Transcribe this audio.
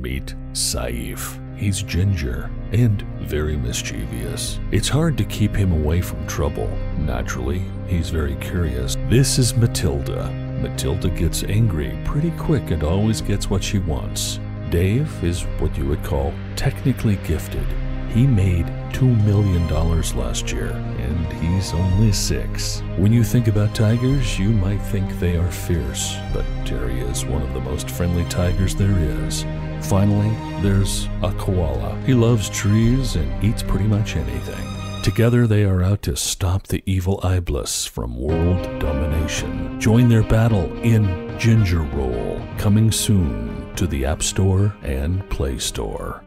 Meet Saif. He's ginger and very mischievous. It's hard to keep him away from trouble. Naturally, he's very curious. This is Matilda. Matilda gets angry pretty quick and always gets what she wants. Dave is what you would call technically gifted. He made $2 million last year, and he's only six. When you think about tigers, you might think they are fierce, but Terry is one of the most friendly tigers there is. Finally, there's a koala. He loves trees and eats pretty much anything. Together, they are out to stop the evil Iblis from world domination. Join their battle in Ginger Roll, coming soon to the App Store and Play Store.